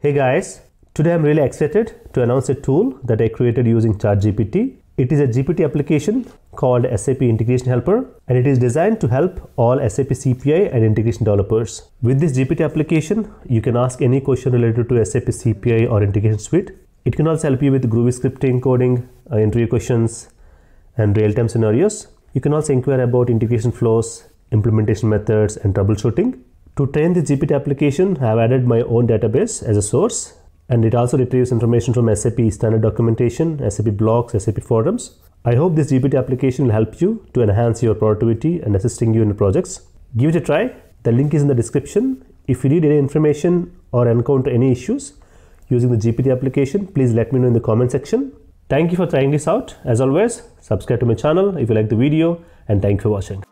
Hey guys, today I'm really excited to announce a tool that I created using ChatGPT. It is a GPT application called SAP Integration Helper and it is designed to help all SAP CPI and integration developers. With this GPT application, you can ask any question related to SAP CPI or integration suite. It can also help you with Groovy scripting, coding, uh, interview questions, and real-time scenarios. You can also inquire about integration flows, implementation methods, and troubleshooting. To train the GPT application, I have added my own database as a source and it also retrieves information from SAP standard documentation, SAP blogs, SAP forums. I hope this GPT application will help you to enhance your productivity and assisting you in projects. Give it a try. The link is in the description. If you need any information or encounter any issues using the GPT application, please let me know in the comment section. Thank you for trying this out. As always, subscribe to my channel if you like the video and thank you for watching.